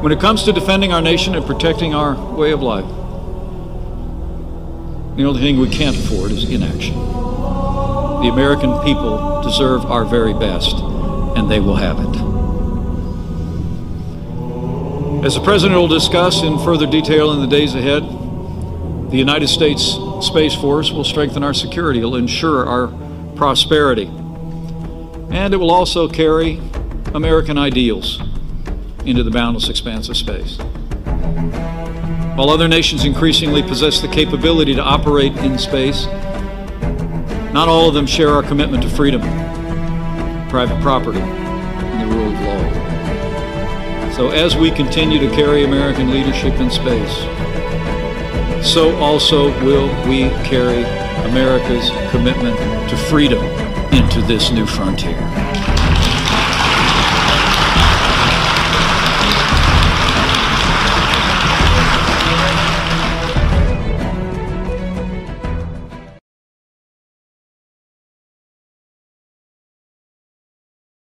When it comes to defending our nation and protecting our way of life, the only thing we can't afford is inaction. The American people deserve our very best, and they will have it. As the President will discuss in further detail in the days ahead, the United States Space Force will strengthen our security, will ensure our prosperity, and it will also carry American ideals into the boundless expanse of space. While other nations increasingly possess the capability to operate in space, not all of them share our commitment to freedom, private property, and the rule of law. So as we continue to carry American leadership in space, so also will we carry America's commitment to freedom into this new frontier.